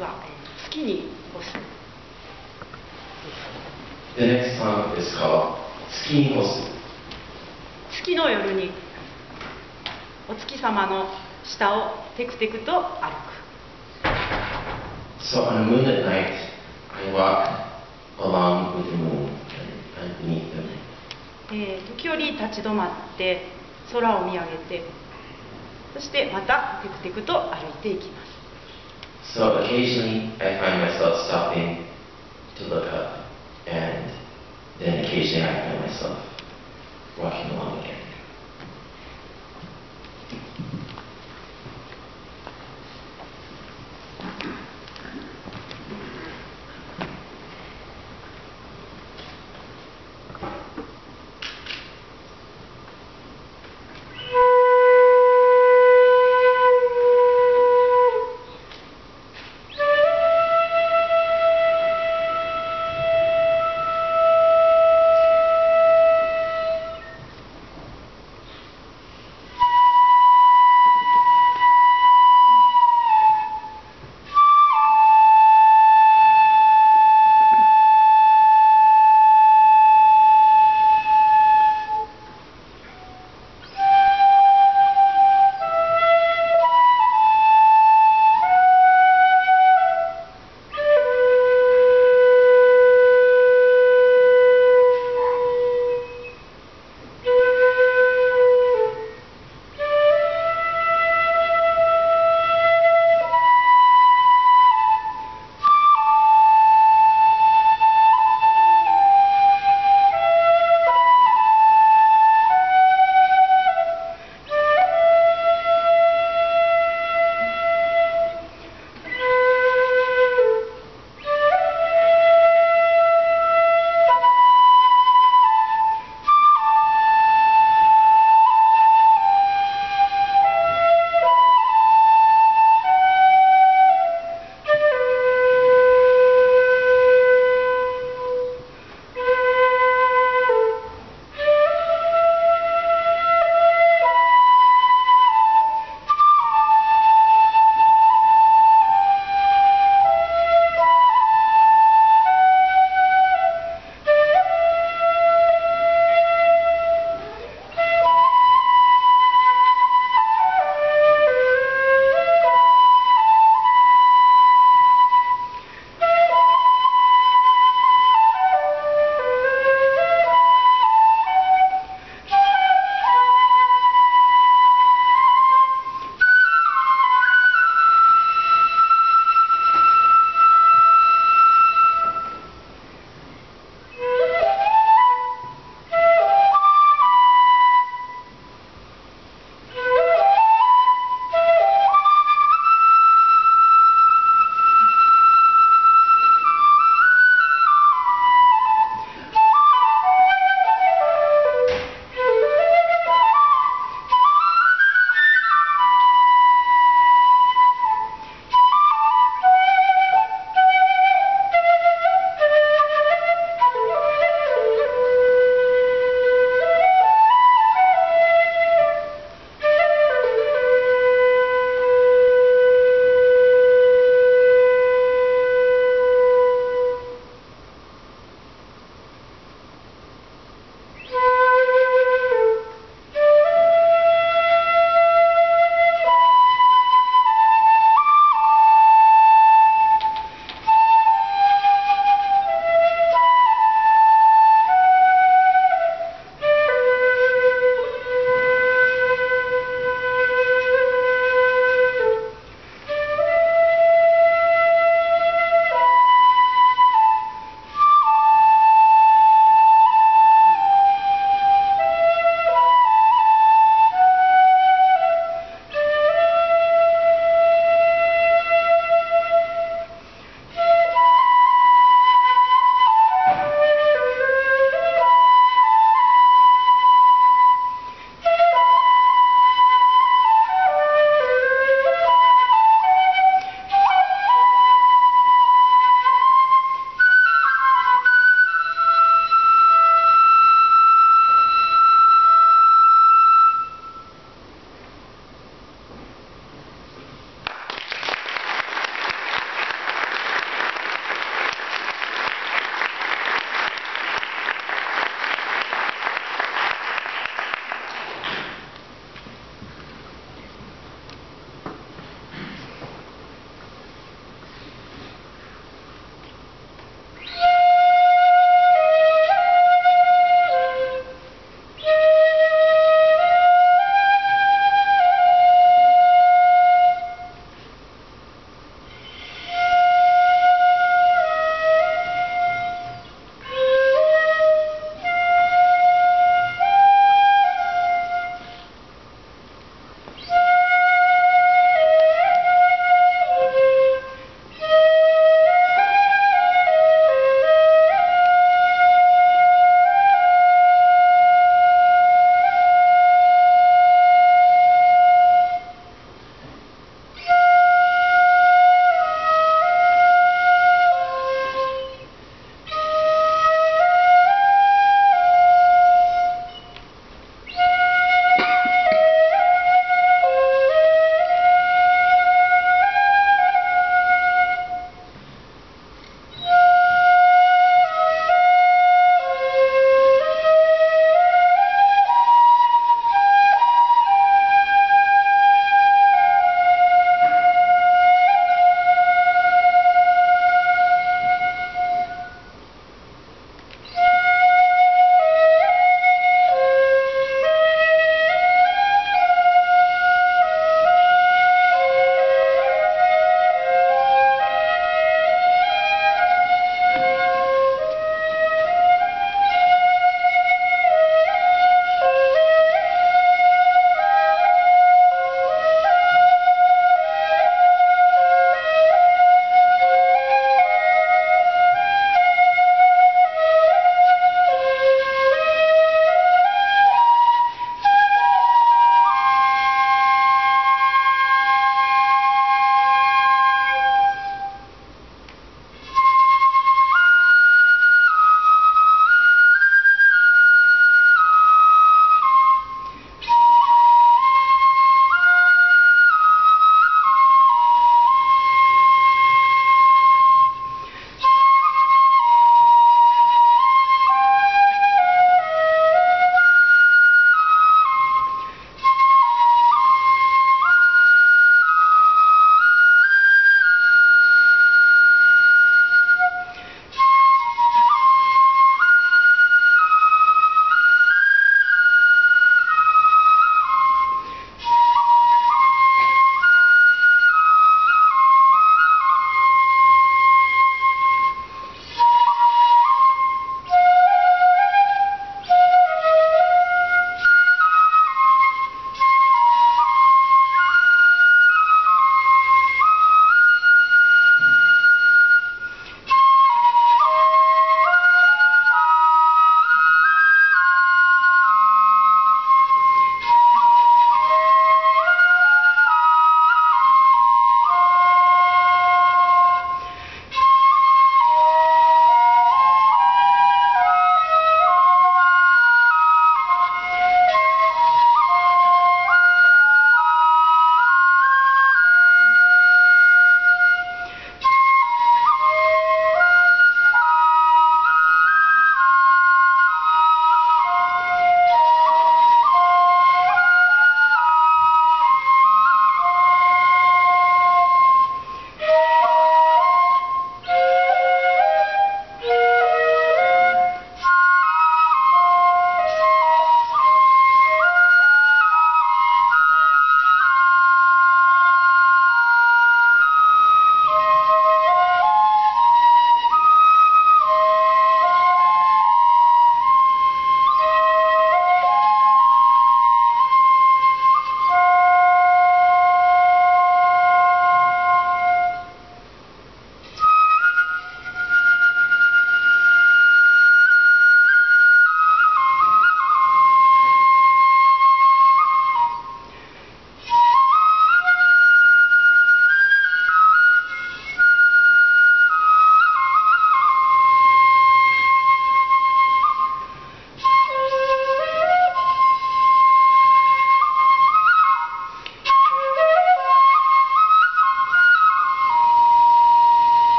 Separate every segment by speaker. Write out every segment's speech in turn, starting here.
Speaker 1: はえー月に干す
Speaker 2: The next song is called Ski Hosu.
Speaker 1: 月の夜にお月様の下をテクテクと歩く
Speaker 2: So on a moonlit night, I walk along with the moon and beneath the moon.
Speaker 1: えー時折立ち止まって空を見上げてそしてまたテクテクと歩いていきます
Speaker 2: So occasionally I find myself stopping to look up, and then occasionally I find myself walking along again.「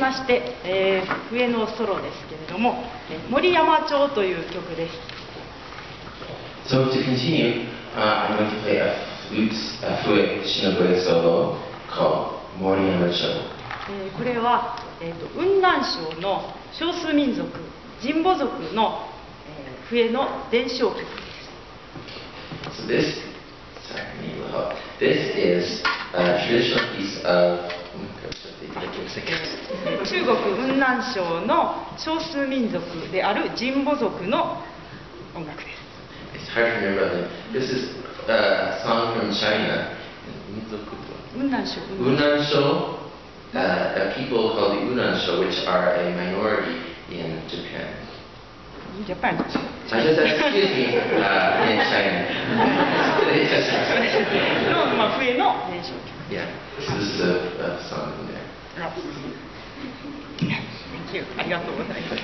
Speaker 1: まして、えー笛のソロですけれども「えー森山町」という曲です
Speaker 2: So to continue, uh, I'm going to play a flute, a flute shinobue solo called Moriyama Cho.
Speaker 1: えーこれは、えーと雲南省の少数民族神保族の、えー笛の伝承曲です
Speaker 2: So this, sorry. This is a traditional piece of.
Speaker 1: 中国雲南省の少数民族である神保族の音楽です
Speaker 2: It's hard to remember. This is a song from China.
Speaker 1: 雲南省
Speaker 2: Unansho, uh, a people called the Unansho, which are a minority in Japan.
Speaker 1: ジャパン
Speaker 2: I just excuse me, uh, in China.
Speaker 1: の、まあ、笛の伝承曲
Speaker 2: yeah, this is a, a song from there.
Speaker 1: あ Thank you ありがとうございます